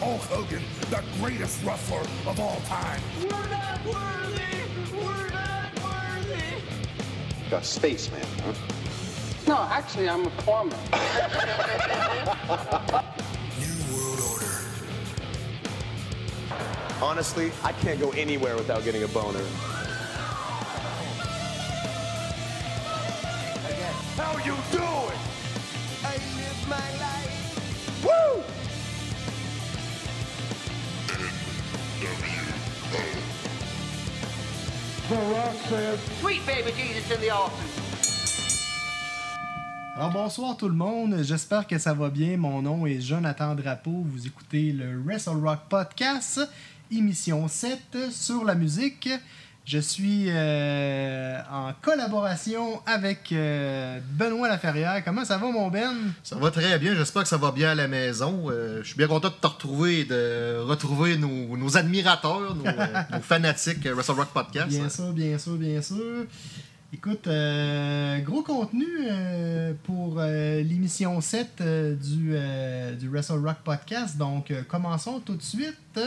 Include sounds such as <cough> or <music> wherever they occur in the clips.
Hulk Hogan, the greatest wrestler of all time. We're not worthy! We're not worthy! A spaceman, huh? No, actually, I'm a plumber. <laughs> New World Order. Honestly, I can't go anywhere without getting a boner. Alors bonsoir tout le monde, j'espère que ça va bien. Mon nom est Jonathan Drapeau, vous écoutez le Wrestle Rock Podcast, émission 7 sur la musique. Je suis euh, en collaboration avec euh, Benoît Laferrière. Comment ça va mon Ben? Ça va très bien, j'espère que ça va bien à la maison. Euh, je suis bien content de te retrouver et de retrouver nos, nos admirateurs, nos, <laughs> nos fanatiques Wrestle Rock Podcast. Bien sûr, bien sûr, bien sûr. Écoute, gros contenu pour l'émission 7 euh, du, du Wrestle Rock Podcast. Donc, commençons tout de suite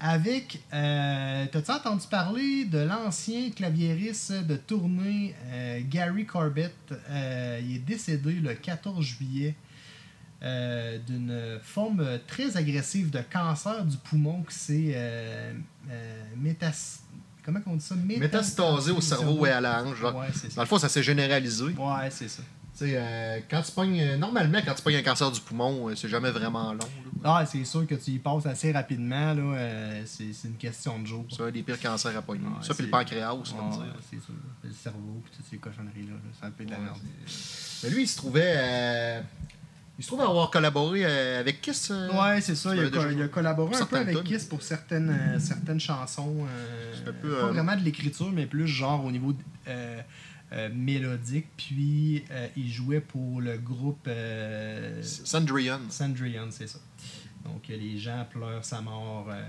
avec. Euh, T'as-tu entendu parler de l'ancien claviériste de tournée euh, Gary Corbett? Euh, Il est décédé le 14 juillet. d'une forme très agressive de cancer du poumon qui s'est métas- comment on dit ça? Métastasé au cerveau et à la hanche. Ouais. Dans le fond, ça s'est généralisé. Ouais, c'est ça. Euh, quand tu pognes, normalement, quand tu pognes un cancer du poumon, c'est jamais vraiment long. là. Ah, c'est sûr que tu y passes assez rapidement. là. euh, c'est c'est une question de jour. C'est un des pires cancers à pogner. Ouais, ça, puis le pancréas, on va dire. c'est sûr. Le cerveau, puis toutes ces cochonneries-là. là, C'est un peu de la merde. Mais lui, il se trouvait. euh, il se trouvait avoir collaboré euh, avec Kiss. euh, Ouais, c'est ça. tu Il a, l'avais déjà co- il a joué. collaboré un peu Certaines avec tunes. Kiss pour certaines, euh, certaines chansons. euh, C'est un peu, pas euh, vraiment de l'écriture, mais plus genre au niveau euh, euh, mélodique. Puis euh, il jouait pour le groupe euh, Sandrian. Sandrian, c'est ça. Donc les gens pleurent sa mort euh,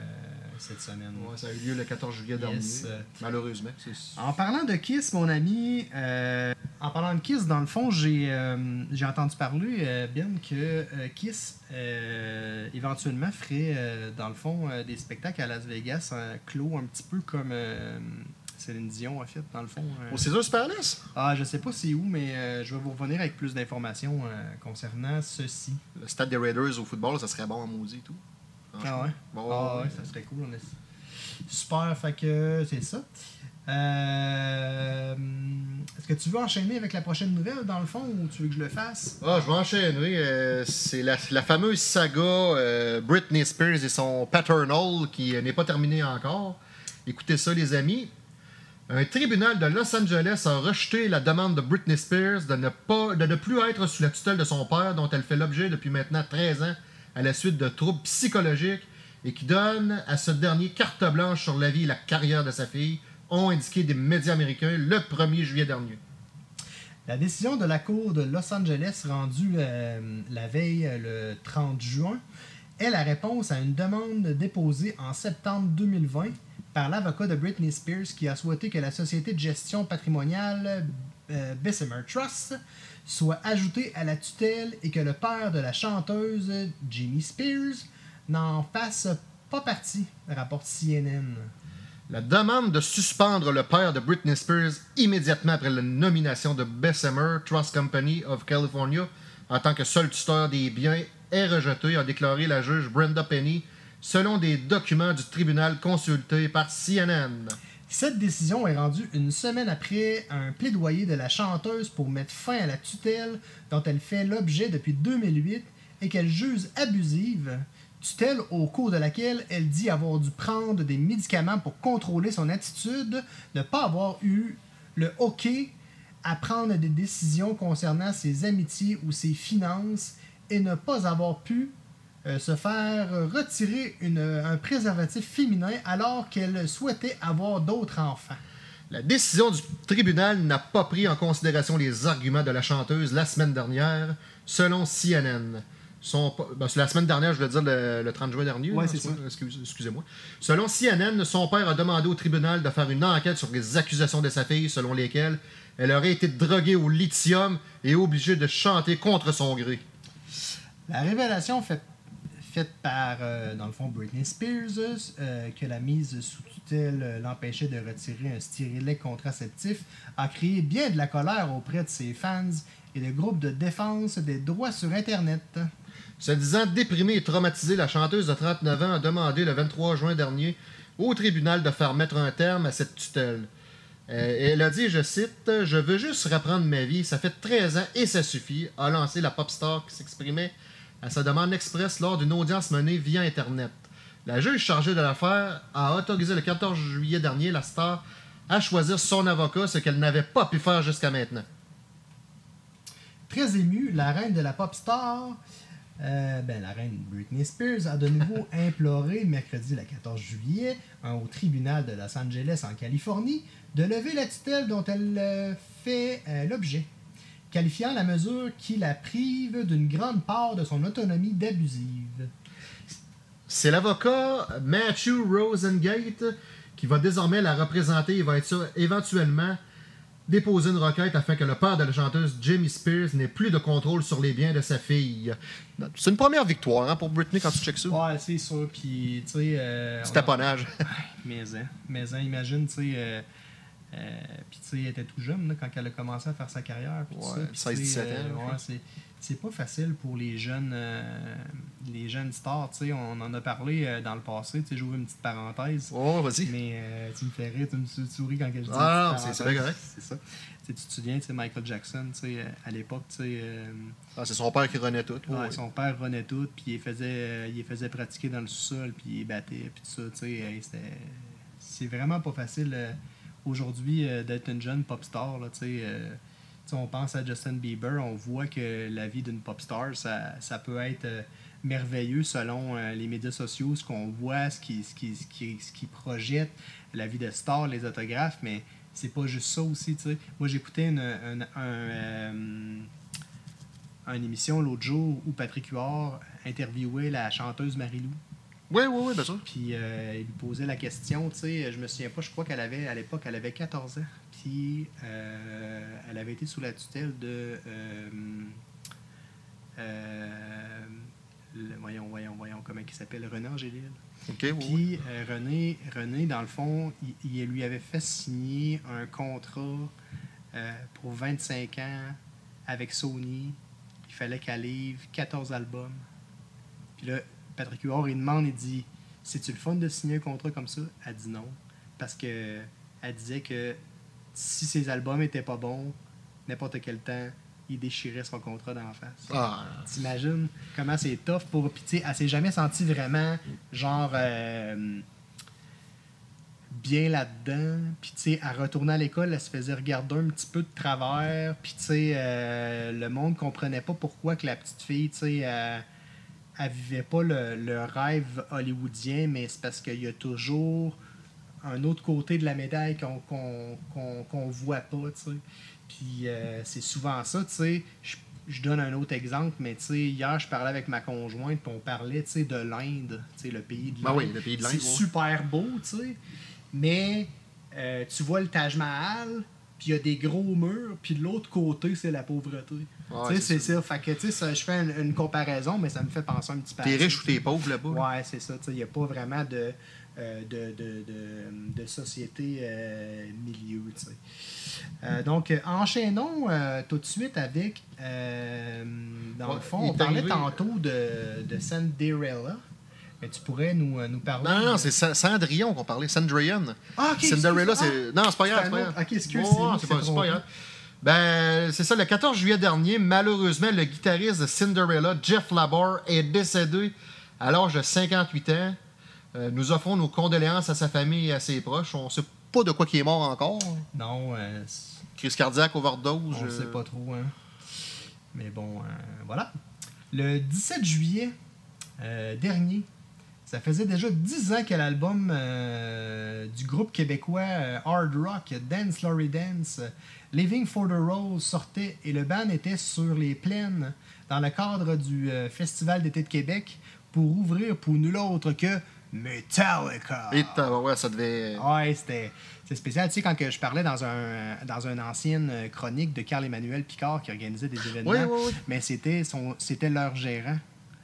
cette semaine. Ouais, ça a eu lieu le 14 juillet Yes, dernier. Malheureusement. En parlant de Kiss, mon ami, euh, en parlant de Kiss, dans le fond, j'ai euh, j'ai entendu parler, euh, bien que euh, Kiss, euh, éventuellement, ferait, euh, dans le fond, euh, des spectacles à Las Vegas, un clos un petit peu comme euh, Céline Dion a fait, dans le fond. euh. Au Caesars Palace? Ah, je sais pas c'est où, mais euh, je vais vous revenir avec plus d'informations euh, concernant ceci. Le stade des Raiders au football, ça serait bon à maudit et tout. Ah ouais? Bon, Ah ouais, ça serait cool. on est- Super, fait que c'est ça. Euh, Est-ce que tu veux enchaîner avec la prochaine nouvelle, dans le fond, ou tu veux que je le fasse? Ah, je vais enchaîner. euh, c'est la, la fameuse saga euh, Britney Spears et son Paternal qui n'est pas terminée encore. Écoutez ça, les amis. Un tribunal de Los Angeles a rejeté la demande de Britney Spears de ne, plus être sous la tutelle de son père, dont elle fait l'objet depuis maintenant 13 ans à la suite de troubles psychologiques et qui donne à ce dernier carte blanche sur la vie et la carrière de sa fille, ont indiqué des médias américains le 1er juillet dernier. La décision de la Cour de Los Angeles rendue euh, la veille, euh, le 30 juin, est la réponse à une demande déposée en septembre 2020 par l'avocat de Britney Spears qui a souhaité que la société de gestion patrimoniale euh, Bessemer Trust soit ajoutée à la tutelle et que le père de la chanteuse Jimmy Spears n'en fasse pas partie, rapporte CNN. La demande de suspendre le père de Britney Spears immédiatement après la nomination de Bessemer Trust Company of California en tant que seul tuteur des biens est rejetée, a déclaré la juge Brenda Penny, selon des documents du tribunal consultés par CNN. Cette décision est rendue une semaine après un plaidoyer de la chanteuse pour mettre fin à la tutelle dont elle fait l'objet depuis 2008 et qu'elle juge abusive, tutelle au cours de laquelle elle dit avoir dû prendre des médicaments pour contrôler son attitude, ne pas avoir eu le hockey à prendre des décisions concernant ses amitiés ou ses finances et ne pas avoir pu se faire retirer une- un préservatif féminin alors qu'elle souhaitait avoir d'autres enfants. La décision du tribunal n'a pas pris en considération les arguments de la chanteuse la semaine dernière, selon CNN. Son, ben, la semaine dernière, je veux dire le, le 30 juin dernier. Ouais, excuse- Excusez-moi. Selon CNN, son père a demandé au tribunal de faire une enquête sur les accusations de sa fille, selon lesquelles elle aurait été droguée au lithium et obligée de chanter contre son gré. La révélation fait, faite par, euh, dans le fond, Britney Spears, euh, que la mise sous tutelle euh, l'empêchait de retirer un stérilet contraceptif, a créé bien de la colère auprès de ses fans et de groupes de défense des droits sur Internet. Se disant déprimée et traumatisée, la chanteuse de 39 ans a demandé le 23 juin dernier au tribunal de faire mettre un terme à cette tutelle. Elle a dit, je cite, Je veux juste reprendre ma vie, ça fait 13 ans et ça suffit, a lancé la pop star qui s'exprimait à sa demande express lors d'une audience menée via Internet. La juge chargée de l'affaire a autorisé le 14 juillet dernier la star à choisir son avocat, ce qu'elle n'avait pas pu faire jusqu'à maintenant. Très émue, la reine de la pop star, euh, ben, la reine Britney Spears, a de nouveau <laughs> imploré mercredi le 14 juillet hein, au tribunal de Los Angeles en Californie de lever la tutelle dont elle euh, fait euh, l'objet, qualifiant la mesure qui la prive d'une grande part de son autonomie d'abusive. C'est l'avocat Matthew Rosengate qui va désormais la représenter et va être éventuellement déposer une requête afin que le père de la chanteuse Jamie Spears n'ait plus de contrôle sur les biens de sa fille. C'est une première victoire hein, pour Britney quand tu checkes ça. Ouais, c'est sûr. Puis, tu sais. euh, C'est on a- taponnage. <laughs> Mais, hein, mais hein, imagine, tu sais. euh, puis, tu sais, elle était tout jeune là, quand elle a commencé à faire sa carrière. Ouais, ça, puis, 16-17 tu sais, ans, je ouais, c'est, c'est pas facile pour les jeunes, euh, les jeunes stars. Tu sais, on en a parlé euh, dans le passé. Tu sais, j'ouvre une petite parenthèse. Oh, vas-y. Mais euh, tu me fais rire, tu me souris quand je dis Ah, c'est- bien correct. C'est ça. Tu te souviens, Michael Jackson, euh, à l'époque, euh, Ah, c'est son père qui renaît tout. Ouais, Ouais. Son père renaît tout, puis il faisait, euh, il faisait pratiquer dans le sous-sol, puis il battait, puis tout ça, c'était- c'est vraiment pas facile euh, aujourd'hui euh, d'être une jeune pop star, là, euh, on pense à Justin Bieber, on voit que la vie d'une pop star, ça, ça peut être euh, merveilleux selon les médias sociaux, ce qu'on voit, ce qui, ce, qui, ce, qui, ce qui projette, la vie de star, les autographes, mais c'est pas juste ça aussi. Moi, j'écoutais une, un, un, euh, une émission l'autre jour où Patrick Huard interviewait la chanteuse Marie-Lou. Oui, oui, oui, bien sûr. Puis euh, il lui posait la question, tu sais, je me souviens pas, je crois qu'elle avait, à l'époque, elle avait 14 ans. Puis euh, elle avait été sous la tutelle de. euh, le- voyons, voyons, voyons, comment il s'appelle René Angélil. Ok, oui, oui. Puis euh, René, René, dans le fond, il, il lui avait fait signer un contrat pour 25 ans avec Sony. Il fallait qu'elle livre 14 albums. Puis là, Patrick Huard, il demande, il dit C'est-tu le fun de signer un contrat comme ça? Elle dit non. Parce que elle disait que si ses albums étaient pas bons, n'importe quel temps, il déchirait son contrat d'en face. Ah, T'imagines comment c'est tough pour. Puis, tu sais, elle s'est jamais sentie vraiment, genre, euh, bien là-dedans. Puis, tu sais, elle retournait à l'école, elle se faisait regarder un petit peu de travers. Puis, tu sais, euh, le monde comprenait pas pourquoi que la petite fille, tu sais, elle, elle vivait pas le, le rêve hollywoodien, mais c'est parce qu'il y a toujours un autre côté de la médaille qu'on qu'on voit pas, tu sais. Puis euh, c'est souvent ça, tu sais. Je, je donne un autre exemple, mais tu sais, hier, je parlais avec ma conjointe, puis on parlait, tu sais, de l'Inde, tu sais, le pays de Ben l'Inde. oui, le pays de l'Inde, C'est ouais. super beau, tu sais. Mais euh, tu vois le Taj Mahal, puis il y a des gros murs, puis de l'autre côté, c'est la pauvreté. Ouais, tu sais, c'est ça. Fait que, tu sais, je fais une, une comparaison, mais ça me fait penser un petit peu à t'es riche ou tu sais. t'es pauvre là-bas? Ouais, c'est ça. Il n'y a pas vraiment de, euh, de, de, de, de société euh, milieu. tu sais. Euh, donc, enchaînons tout de suite avec. dans Ouais, le fond, on parlait arrivé- tantôt de, de Cinderella. Mais tu pourrais nous, euh, nous parler. Non, non, de- c'est Sa- Cendrillon qu'on parlait. Cendrillon. Ah, ok, Cinderella, c'est. Non, c'est pas grave, c'est pas grave. ok, excuse, Ouais, c'est qui pas, grave. Ben, c'est ça, le 14 juillet dernier, malheureusement, le guitariste de Cinderella, Jeff Labor, est décédé à l'âge de 58 ans. Euh, nous offrons nos condoléances à sa famille et à ses proches. On sait pas de quoi il est mort encore. Non, euh, Crise cardiaque, overdose. on ne euh, sait pas trop. Hein. Mais bon, voilà. Le 17 juillet dernier, ça faisait déjà 10 ans que l'album euh, du groupe québécois euh, hard rock Dance Laurie Dance, Living for the Rose, sortait et le band était sur les plaines dans le cadre du euh, Festival d'été de Québec pour ouvrir pour nul autre que Metallica. Et ouais, ça devait. Ouais, c'était c'est spécial. Tu sais, quand que je parlais dans un dans une ancienne chronique de Carl-Emmanuel Picard qui organisait des événements, Oui, oui, oui. mais c'était son c'était leur gérant.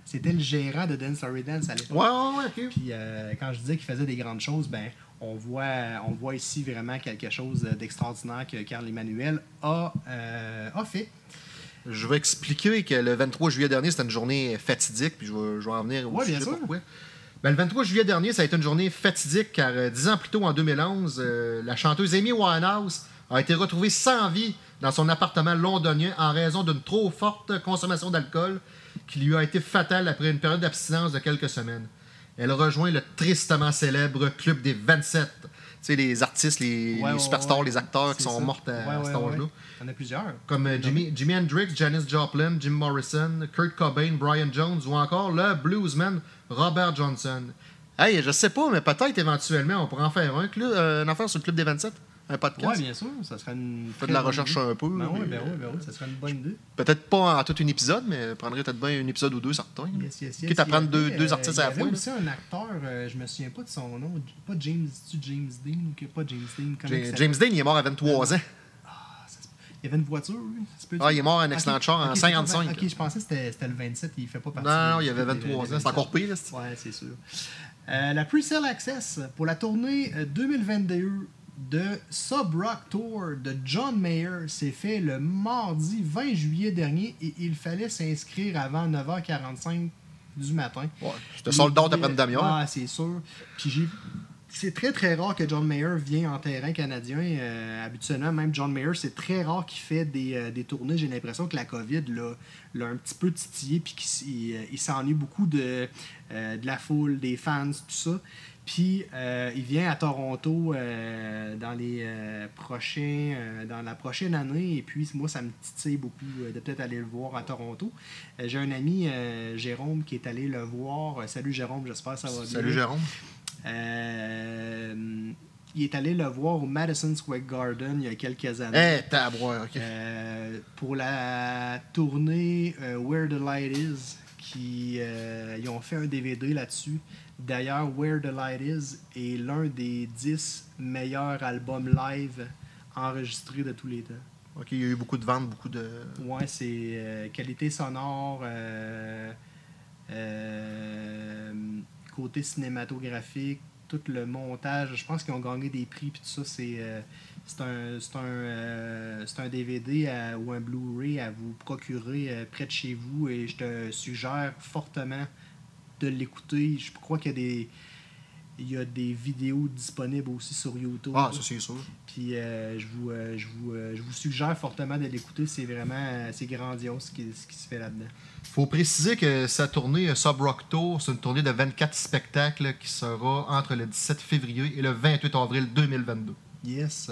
C'était le gérant de Dance Story Dance à l'époque. Ouais, ouais, ouais, ok. Puis euh, quand je disais qu'il faisait des grandes choses, ben on voit, on voit ici vraiment quelque chose d'extraordinaire que Carl Emmanuel a, euh, a fait. Je vais expliquer que le 23 juillet dernier, c'était une journée fatidique, puis je vais, je vais en venir au Ouais, bien sûr. pourquoi. Ben, le 23 juillet dernier, ça a été une journée fatidique car euh, dix ans plus tôt, en 2011, euh, la chanteuse Amy Winehouse a été retrouvée sans vie dans son appartement londonien en raison d'une trop forte consommation d'alcool qui lui a été fatale après une période d'abstinence de quelques semaines. Elle rejoint le tristement célèbre club des 27. Tu sais, les artistes, les, Ouais, les ouais, superstars, ouais. les acteurs qui sont morts à, à cet âge-là. Il y en a plusieurs. Comme euh, Jimi, Jimi Hendrix, Janis Joplin, Jim Morrison, Kurt Cobain, Brian Jones ou encore le bluesman Robert Johnson. Hey, je sais pas, mais peut-être éventuellement on pourrait en faire un, euh, une affaire sur le Club des 27, un podcast? Oui, bien sûr. Ça serait une. Fais de la recherche idée. un peu. Ben oui, ben oui, ben oui, ça serait une bonne idée. Peut-être pas en tout un épisode, mais prendrait peut-être bien un épisode ou deux certains. Yes, yes, yes. Quitte à y prendre deux, avait, deux euh, artistes à la Il y fois. avait aussi un acteur, euh, je me souviens pas de son nom, pas James, tu James Dean ou pas James Dean. comment il Ja- s'appelle? James Dean, il est mort à 23 ans. Il y avait une voiture, peut Ah, il est mort à un Ok, accident de char en ok, 55. Ok, je pensais que c'était le 27, il fait pas partie. Non, non, il avait des- 23 des ans. C'est encore 27. pire. Ouais, c'est sûr. Euh, la Pre-Sale Access pour la tournée euh, 2022 de Sub Rock Tour de John Mayer s'est fait le mardi 20 juillet dernier et il fallait s'inscrire avant 9h45 du matin. Ouais, C'était sold out après une demi-heure. Ah, c'est sûr. Puis j'ai c'est très très rare que John Mayer vienne en terrain canadien. Euh, habituellement, même John Mayer, c'est très rare qu'il fait des, euh, des tournées. J'ai l'impression que la COVID l'a un petit peu titillé puis qu'il il, euh, il s'ennuie beaucoup de, euh, de la foule, des fans, tout ça. Puis euh, il vient à Toronto euh, dans les euh, prochains dans la prochaine année et puis moi ça me titille beaucoup de peut-être aller le voir à Toronto. J'ai un ami Jérôme qui est allé le voir. Salut Jérôme, j'espère que ça va bien. Salut Jérôme. Il est allé le voir au Madison Square Garden il y a quelques années. Eh. Euh, pour la tournée euh, Where the Light Is, qui euh, ils ont fait un DVD là-dessus. D'ailleurs, Where the Light Is est l'un des 10 meilleurs albums live enregistrés de tous les temps. Ok, il y a eu beaucoup de ventes, beaucoup de. Ouais, c'est euh, qualité sonore, euh, euh, côté cinématographique, tout le montage. Je pense qu'ils ont gagné des prix puis tout ça. C'est c'est un, c'est un, c'est un DVD à- ou un Blu-ray à vous procurer près de chez vous et je te suggère fortement de l'écouter. Je crois qu'il y a des il y a des vidéos disponibles aussi sur YouTube. Ah, ça c'est sûr. Puis euh, je, vous, euh, je, vous, euh, je vous suggère fortement de l'écouter. C'est vraiment c'est grandiose ce qui, ce qui se fait là-dedans. faut préciser que sa tournée euh, Sub Rock Tour, c'est une tournée de 24 spectacles qui sera entre le 17 février et le 28 avril 2022. Yes.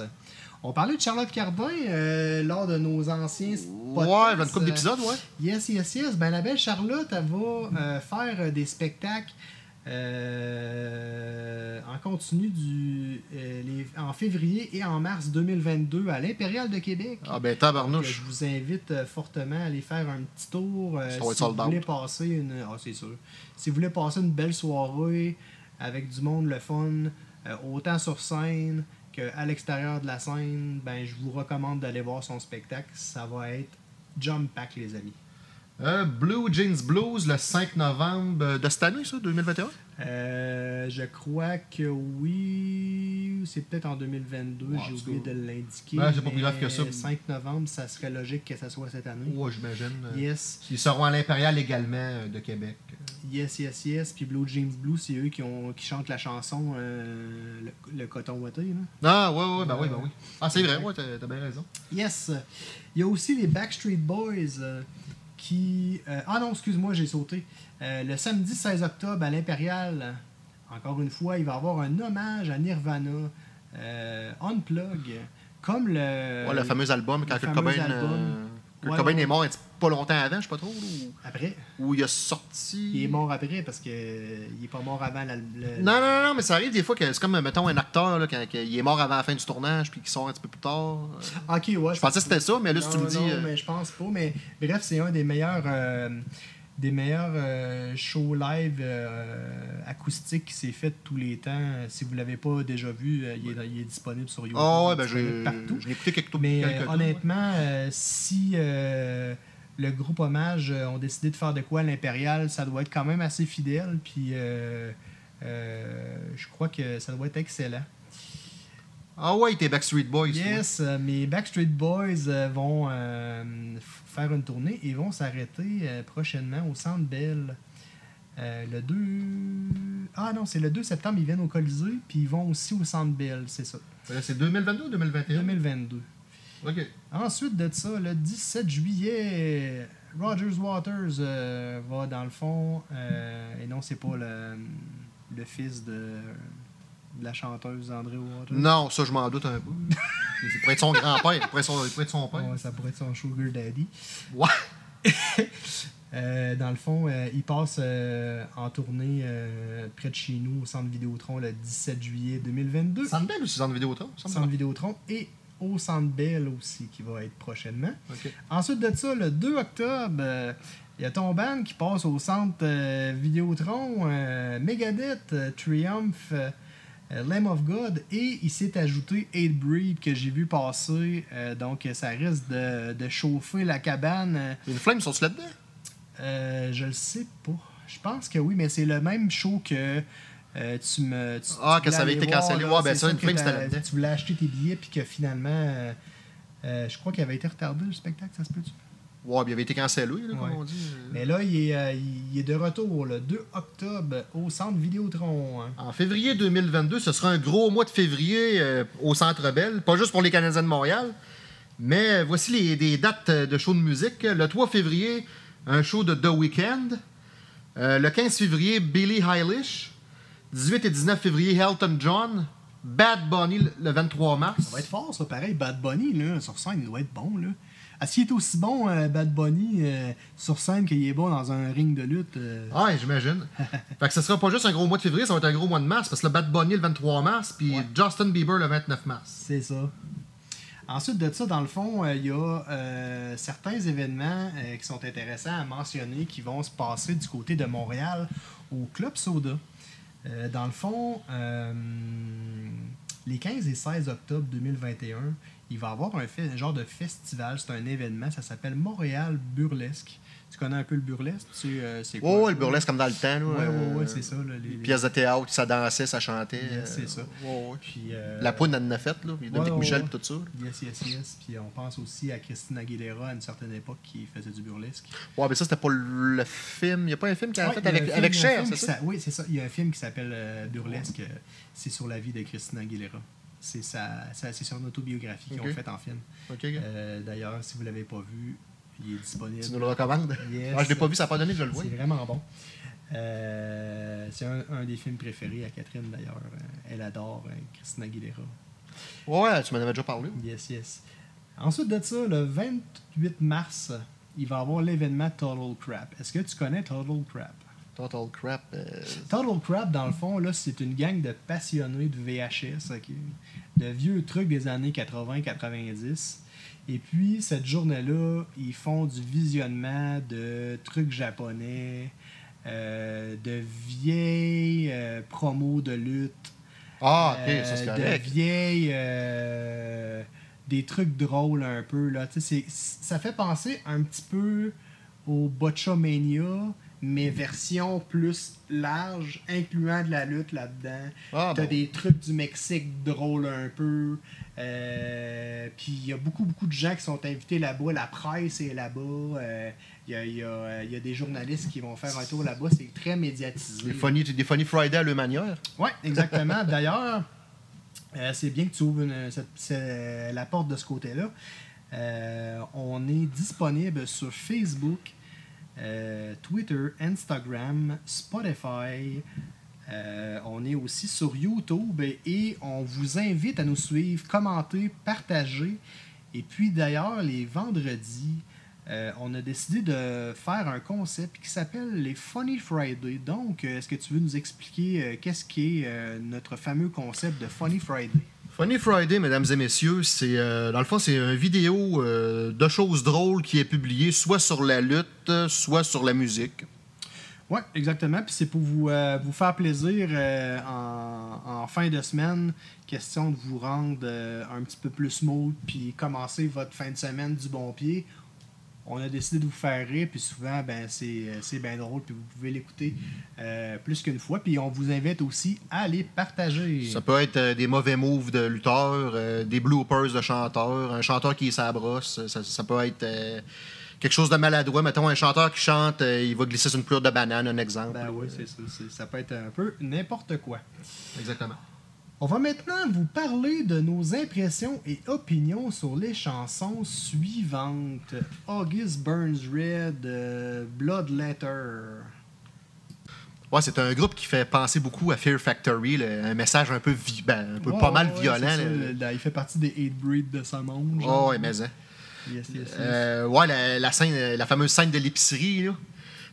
On parlait de Charlotte Cardin euh, lors de nos anciens Ouais, podcasts. il y a une couple d'épisodes, ouais. Yes, yes, yes. Ben, la belle Charlotte, elle va euh, faire euh, des spectacles euh, en continu du, les- en février et en mars 2022 à l'Impérial de Québec. Ah ben Donc, tabarnouche. je vous invite fortement à aller faire un petit tour. Ça va être si vous voulez passer une. Ah, c'est sûr. Si vous voulez passer une belle soirée avec du monde le fun, autant sur scène qu'à l'extérieur de la scène, ben je vous recommande d'aller voir son spectacle. Ça va être Jump Pack, les amis. Euh, Blue Jeans Blues le 5 novembre de cette année, ça, 2021? Euh, je crois que oui. C'est peut-être en 2022, Ouais, j'ai oublié de l'indiquer. C'est pas plus grave que ça. mais 5 novembre, ça serait logique que ça soit cette année. Ouais, j'imagine. Yes. Ils seront à l'Impérial également euh, de Québec. Yes, yes, yes. Puis Blue James Blue, c'est eux qui, ont, qui chantent la chanson euh, le, le coton ouaté. Là. Ah, ouais, ouais, ben oui, ben oui. Ah, c'est vrai, ouais, t'as bien raison. Yes. Il y a aussi les Backstreet Boys qui. euh, ah non, excuse-moi, j'ai sauté. Euh, le samedi 16 octobre à l'Impérial, encore une fois, il va y avoir un hommage à Nirvana, euh, Unplug, comme le. Ouais, le fameux album, quand le fameux Cobain, album. Kurt Ouais, Cobain ouais. est mort un petit- pas longtemps avant, je sais pas trop, là, Après, ou, ou il a sorti. il est mort après parce que euh, il est pas mort avant la- le. Non, non, non, mais ça arrive des fois que c'est comme, mettons, un acteur, là, quand, qu'il est mort avant la fin du tournage, puis qu'il sort un petit peu plus tard. Euh, Ok, ouais. Je pensais que c'était ça, mais là, si tu me dis. non, euh, mais je pense pas. Mais bref, c'est un des meilleurs, euh, des meilleurs euh, shows live euh, acoustiques qui s'est fait tous les temps. Si vous l'avez pas déjà vu, euh, il, est, il est disponible sur YouTube. Ah ouais, ben j'ai partout. je l'ai écouté quelques Mais quelques honnêtement, si le groupe hommage ont décidé de faire de quoi à l'Impérial, ça doit être quand même assez fidèle. Puis je crois que ça doit être excellent. Ah ouais, t'es Backstreet Boys. Yes, euh, mes Backstreet Boys euh, vont euh, faire une tournée et vont s'arrêter prochainement au Centre Bell. Euh, le 2... Ah non, c'est le 2 septembre, ils viennent au Colisée, puis ils vont aussi au Centre Bell, c'est ça. Ouais. C'est 2022 ou 2021? 2022. OK. Ensuite de ça, le 17 juillet, Rogers Waters euh, va dans le fond, euh, et non, c'est pas le, le fils de, de la chanteuse André Waters. Non, ça, je m'en doute un peu. Il pourrait être son grand-père. Il pourrait être son, il pourrait être son père. Ouais, ça pourrait être son sugar daddy. Ouais. <laughs> Euh, dans le fond, euh, il passe euh, en tournée près de chez nous au Centre Vidéotron le 17 juillet 2022. Centre Bell ou Centre Vidéotron? Centre Vidéotron et au Centre Bell aussi qui va être prochainement. Ensuite de ça, le 2 octobre, il y a ton band qui passe au centre Vidéotron, Megadeth, Triumph, Lamb of God, et il s'est ajouté 8 Breed que j'ai vu passer. euh, donc ça risque de, de chauffer la cabane. euh, Une flamme, sont-tu là-dedans? euh, je le sais pas. Je pense que oui, mais c'est le même show que euh, tu me. tu- Ah, tu que ça avait été cancellé. Ouais, ben ça, une c'était. Tu voulais acheter tes billets, puis que finalement. euh, euh, je crois qu'il avait été retardé le spectacle, ça se peut-tu? Ouais, puis il avait été cancellé, là, comme Ouais. on dit. Mais là, il est, euh, il est de retour le 2 octobre au centre Vidéotron. hein. En février 2022, ce sera un gros mois de février euh, au Centre Bell, pas juste pour les Canadiens de Montréal, mais voici les, des dates de shows de musique. Le 3 février, un show de The Weeknd. Euh, le 15 février, Billie Eilish. 18 et 19 février, Elton John. Bad Bunny le- le 23 mars. Ça va être fort, ça. Pareil, Bad Bunny, là, sur scène, il doit être bon. là. Est-ce qu'il est aussi bon, euh, Bad Bunny, euh, sur scène, qu'il est bon dans un ring de lutte? euh? Ah, ouais, j'imagine. <laughs> fait que ce sera pas juste un gros mois de février, ça va être un gros mois de mars, parce que le Bad Bunny le 23 mars, puis Ouais. Justin Bieber le 29 mars. C'est ça. Ensuite de ça, dans le fond, euh, il y a euh, certains événements euh, qui sont intéressants à mentionner qui vont se passer du côté de Montréal au Club Soda. Euh, dans le fond, euh, les 15 et 16 octobre 2021, il va y avoir un, fait- un genre de festival, c'est un événement, ça s'appelle Montréal Burlesque. Tu connais un peu le burlesque? Tu euh, c'est quoi? Oh, le burlesque comme dans le temps. Là, Ouais, ouais, ouais, c'est ça. là, les- les- Pièce de théâtre, ça dansait, ça chantait. Yes, c'est ça. ouais. Puis, euh, La poudre, en a fait, là. puis Dominique ouais, Michel, ouais. tout ça. Yes, yes, yes. Puis on pense aussi à Christine Aguilera à une certaine époque qui faisait du burlesque. Ouais, mais ça, c'était pas le film. Il n'y a pas un film qui a fait il y a avec, film- avec il y a un Cher, c'est ça? Oui, c'est ça. Il y a un film qui s'appelle euh, Burlesque. C'est sur la vie de Christine Aguilera. C'est sa, sa- c'est son autobiographie qu'ils ont faite en film. Euh, D'ailleurs, si vous l'avez pas vu, il est disponible. Tu nous le recommandes? Yes. Ah, je l'ai pas vu, ça n'a pas donné je le vois. C'est vraiment bon. Euh, c'est un, un des films préférés à Catherine d'ailleurs. Euh, Elle adore Christine Aguilera. Ouais, tu m'en avais déjà parlé. Yes, yes. Ensuite de ça, le 28 mars, il va y avoir l'événement Total Crap. Est-ce que tu connais Total Crap? Total crap. euh, Total Crap, dans le fond, là, c'est une gang de passionnés de VHS, ok? de vieux trucs des années 80-90. Et puis, cette journée-là, ils font du visionnement de trucs japonais, euh, de vieilles euh, promos de lutte, Ah, ok, ça c'est correct. De vieilles. des trucs drôles un peu. Là. Ça fait penser un petit peu au Botchamania, mais version plus large, incluant de la lutte là-dedans. Ah, T'as bon. des trucs du Mexique drôles un peu. Euh, Puis il y a beaucoup, beaucoup de gens qui sont invités là-bas. La presse est là-bas. Euh, Il y, a, il y a, euh, il y a des journalistes qui vont faire un tour là-bas. C'est très médiatisé. Des funny, des funny Friday à leur manière. Oui, exactement. <laughs> D'ailleurs, euh, c'est bien que tu ouvres une- cette- cette- la porte de ce côté-là. Euh, on est disponible sur Facebook, euh, Twitter, Instagram, Spotify. Euh, on est aussi sur YouTube et on vous invite à nous suivre, commenter, partager. Et puis d'ailleurs, les vendredis, euh, on a décidé de faire un concept qui s'appelle les Funny Friday. Donc, est-ce que tu veux nous expliquer qu'est-ce qu'est notre fameux concept de Funny Friday? Funny Friday, mesdames et messieurs, c'est euh, dans le fond c'est une vidéo euh, de choses drôles qui est publiée soit sur la lutte, soit sur la musique. Oui, exactement. Puis c'est pour vous, euh, vous faire plaisir en, fin de semaine. Question de vous rendre un petit peu plus smooth, puis commencer votre fin de semaine du bon pied. On a décidé de vous faire rire, puis souvent, ben, c'est, euh, bien drôle, puis vous pouvez l'écouter euh, plus qu'une fois. Puis on vous invite aussi à les partager. Ça peut être euh, des mauvais moves de lutteurs, euh, des bloopers de chanteurs, un chanteur qui est sa brosse. Ça, ça peut être quelque chose de maladroit. Mettons, un chanteur qui chante, il va glisser sur une pleure de banane, un exemple. Ben oui, c'est ça. ça peut être un peu n'importe quoi. Exactement. On va maintenant vous parler de nos impressions et opinions sur les chansons suivantes. August Burns Red, euh, Bloodletter. Ouais, c'est un groupe qui fait penser beaucoup à Fear Factory, là, un message un peu, vi- ben, un peu Ouais, pas mal ouais, violent. ça, là. il fait partie des hate breed de sa monde. Oh, ouais, mais hein. Yes, yes, yes. Euh, ouais, la, la scène, la fameuse scène de l'épicerie. là.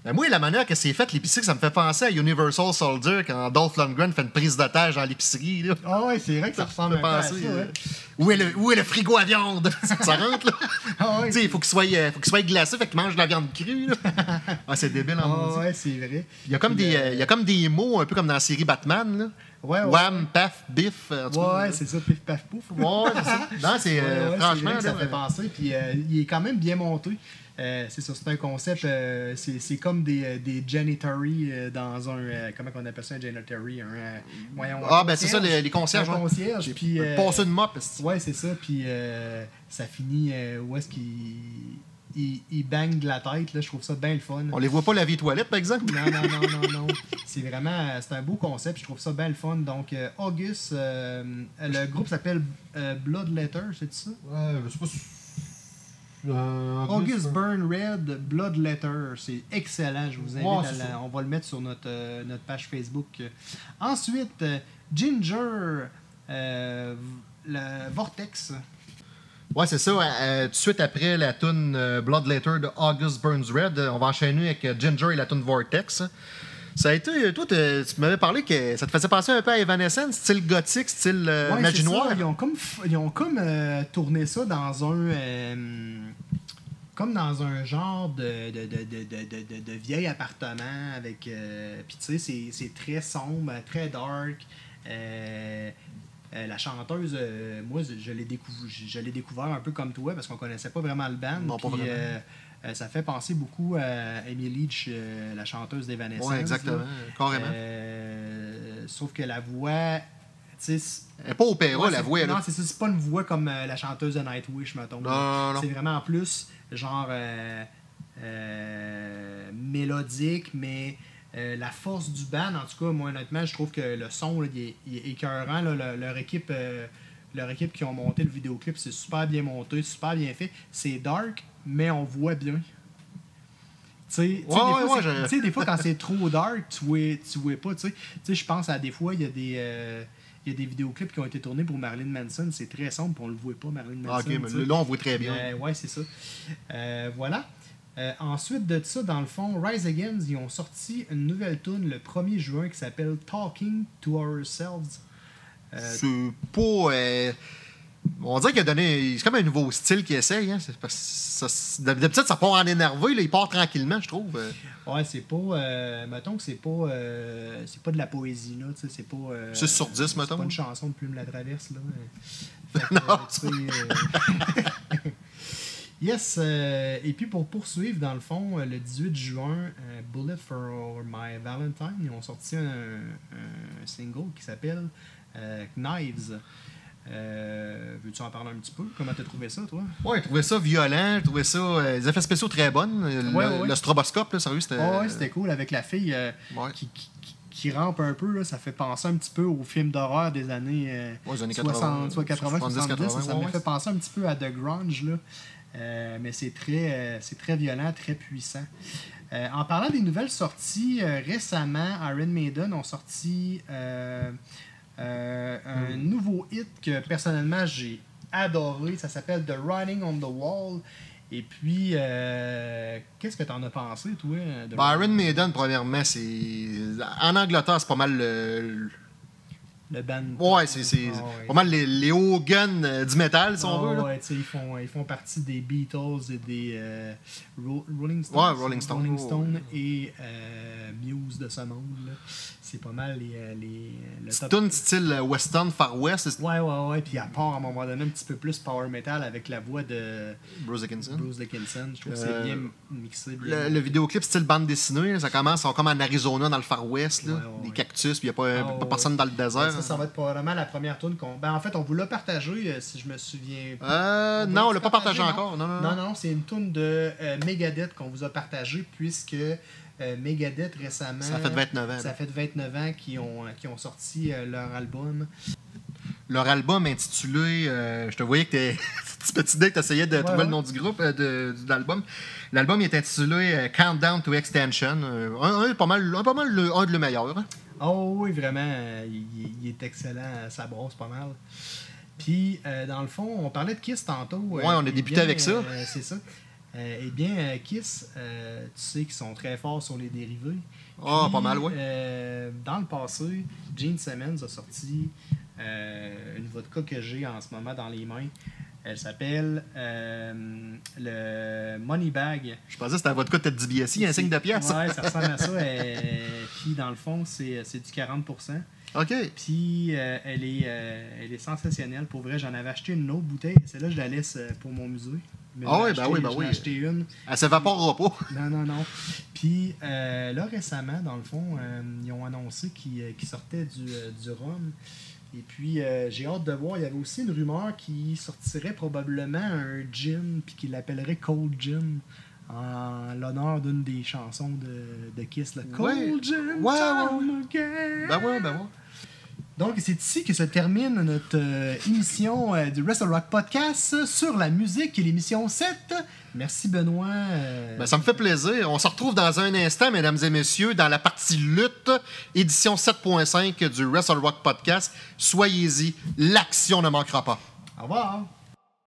Ben, moi, la manière que c'est fait, l'épicerie, ça me fait penser à Universal Soldier quand Dolph Lundgren fait une prise d'otage dans l'épicerie. Ah ouais, c'est vrai que ça ressemble me à fait ça. penser, ouais. où, est le, où est le frigo à viande? <laughs> ça rentre, là. Ah ouais, il faut qu'il soit, euh, faut qu'il soit glacé, fait qu'il mange de la viande crue. Là. <laughs> ah, c'est débile en Ah maudit. ouais, c'est vrai. Il y, a comme Puis, des, euh, euh, il y a comme des mots, un peu comme dans la série Batman. Là. Ouais, ouais. Wham, paf, biff. en tout cas, Ouais, c'est ça, pif paf pouf. Ouais, c'est ça. Non, c'est euh, franchement. vrai que ça là, fait penser. Puis il est quand même bien monté. Euh, c'est ça, c'est un concept. euh, c'est comme des, euh, des janitory euh, dans un. comment on appelle ça un janitory un, voyons, un Ah, ben c'est ça, les, les concierges. Un ouais. concierge. Puis. passé une mop. ouais, c'est ça. Puis euh, ça finit où est-ce qu'il. Il, il bang de la tête, là, je trouve ça bien le fun. On les voit pas laver les toilettes, par exemple? Non, non, non, non, non. C'est vraiment, c'est un beau concept. Je trouve ça bien le fun. Donc, August, le groupe s'appelle euh, Bloodletter, c'est ça? Ouais, je sais pas si. Euh, August Burn Red Bloodletter. C'est excellent. Je vous invite Ouais, à la-. On va le mettre sur notre, euh, notre page Facebook. Ensuite, euh, Ginger, euh, le Vortex. Ouais, c'est ça. euh, tout de suite après la tune euh, Bloodletter de August Burns Red, on va enchaîner avec Ginger et la tune Vortex. Ça a été. euh, Toi, tu m'avais parlé que ça te faisait penser un peu à Evanescence, style gothique, style euh, Ouais, magie c'est ça. noire. Ils ont comme, ils ont comme euh, tourné ça dans un. euh, comme dans un genre de, de, de, de, de, de- de vieil appartement avec. Puis tu sais, c'est- c'est très sombre, très dark. Euh, la chanteuse, euh, moi, je l'ai décou- je l'ai découvert un peu comme toi parce qu'on connaissait pas vraiment le band. Non, pas vraiment. euh, euh, ça fait penser beaucoup à Amy Leach, euh, la chanteuse d'Evanescence. Ouais, exactement. là. Carrément. Euh, sauf que la voix, Elle est pas opéra, Ouais, la voix. Non, c'est ça. C'est pas une voix comme euh, la chanteuse de Nightwish, mettons. Non, non, non. C'est vraiment en plus, genre, euh, euh, mélodique, mais euh, la force du band, en tout cas, moi, honnêtement, je trouve que le son, là, il, est, il est écœurant. là. Leur équipe. euh, leur équipe qui ont monté le vidéoclip, c'est super bien monté, super bien fait. C'est dark, mais on voit bien. Tu sais, des, Ouais, ouais, fois, ouais, c'est- je- tu sais, des fois, quand c'est trop dark, tu vois, tu vois pas. Tu sais, je pense à des fois, il y a des. euh, il y a des vidéoclips qui ont été tournés pour Marilyn Manson, c'est très sombre, puis on le voit pas, Marilyn Manson. Ah, ok, mais tu sais. là, on voit très bien. Euh, ouais, c'est ça. Euh, voilà. Euh, ensuite de ça, dans le fond, Rise Against, ils ont sorti une nouvelle tune le 1er juin qui s'appelle Talking to Ourselves. C'est pas. On dirait qu'il a donné. C'est comme un nouveau style qu'il essaye. Hein. C'est parce que ça- D'habitude, ça part en énervé. Là, il part tranquillement, je trouve. Euh, ouais, c'est pas. euh, mettons que c'est pas. euh, c'est pas de la poésie, là. C'est pas. euh, 6 sur 10, C'est mettons. pas une chanson de Plume la Traverse, là. Que, yes. et puis pour poursuivre, dans le fond, le 18 juin, Bullet for My Valentine, ils ont sorti un, un single qui s'appelle Knives. Euh, Veux-tu en parler un petit peu? Comment t'as trouvé ça, toi? Ouais, j'ai trouvé ça violent. J'ai trouvé ça. euh, les effets spéciaux très bonnes. Le, Ouais, ouais. le stroboscope, là, sérieux, c'était. Oh, ouais, c'était cool avec la fille euh, Ouais. qui, qui, qui- qui rampe un peu. Là, ça fait penser un petit peu aux films d'horreur des années, euh, les années 60, 80, soit 80, 70. 70, ça ouais. fait penser un petit peu à The Grunge. Là. Euh, mais c'est très, euh, c'est très violent, très puissant. Euh, en parlant des nouvelles sorties, euh, récemment, Iron Maiden ont sorti euh, un Hmm. nouveau hit que personnellement j'ai adoré. Ça s'appelle The Writing on the Wall. Et puis, euh, qu'est-ce que t'en as pensé, toi? de Ben, Iron Maiden, premièrement, c'est. En Angleterre, c'est pas mal le. Le band. Ouais, c'est c'est Ah, ouais. pas mal les, les Hogan euh, du métal, si on Ah, veut. là. ouais, tu sais, ils, font, ils font partie des Beatles et des euh, Ro- Rolling Stones. Ouais, Rolling Stones. Rolling Oh, Stones ouais. et euh, Muse de ce monde. C'est pas mal les. les le C'est une style western far west, Ouais, ouais, ouais. Puis à part à un moment donné un petit peu plus power metal avec la voix de Bruce Dickinson. Bruce Dickinson. Je trouve que c'est bien mixé. Le, le vidéoclip style bande dessinée, ça commence, comme en Arizona dans le Far West, des cactus, puis il n'y a pas, Ah, personne dans le désert. Ça, ça va être probablement la première tune qu'on. Ben, en fait, on vous l'a partagé, euh, si je me souviens. Euh, vous non, on l'a l'a pas partagé encore. Non, non, Non, non. non, c'est une tune de euh, Megadeth qu'on vous a partagé puisque euh, Megadeth récemment. Ça fait 29 ans. Ça fait 29 ans qu'ils ont, qui ont sorti leur album. Leur album intitulé, je te voyais que t'es petit petit dé que t'essayais de trouver ouais. le nom du groupe, de, de l'album? L'album est intitulé Countdown to Extension. Un, un pas mal, un, pas mal le- un de le meilleur. Oh oui, vraiment, euh, il, il est excellent, ça brosse pas mal. Puis, euh, dans le fond, on parlait de Kiss tantôt. Ouais, on a eh débuté bien, avec ça. euh, c'est ça. Euh, eh bien, euh, Kiss, euh, tu sais qu'ils sont très forts sur les dérivés. Ah, Puis, pas mal, euh, dans le passé, Gene Simmons a sorti euh, une vodka que j'ai en ce moment dans les mains. Elle s'appelle euh, le Moneybag. Je pensais que c'était un vodka de tête DBSI, un signe de pièce. Ouais, ça ressemble à ça. <laughs> euh, Puis, dans le fond, c'est c'est du 40% OK. puis euh, elle, est, euh, elle est sensationnelle. Pour vrai, j'en avais acheté une autre bouteille. Celle-là, je la laisse euh, pour mon musée. Mais Ah ai oui, ben oui, ben j'en ai oui. acheté une. Elle s'évaporera pas. <laughs> Non, non, non. Puis euh, là, récemment, dans le fond, euh, ils ont annoncé qu'ils euh, sortaient du, euh, du rhum. Et puis, euh, j'ai hâte de voir. Il y avait aussi une rumeur qui sortirait probablement un gin, puis qu'il l'appellerait Cold Gin, en l'honneur d'une des chansons de, de Kiss. là. Cold Ouais. Gin, Ouais, again. Ben ouais, ben ouais. Donc, c'est ici que se termine notre euh, émission euh, du Wrestle Rock Podcast sur la musique et l'émission 7. Merci Benoît. euh, Ben, ça me fait plaisir. On se retrouve dans un instant, mesdames et messieurs, dans la partie lutte, édition 7.5 du Wrestle Rock Podcast. Soyez-y, l'action ne manquera pas. Au revoir.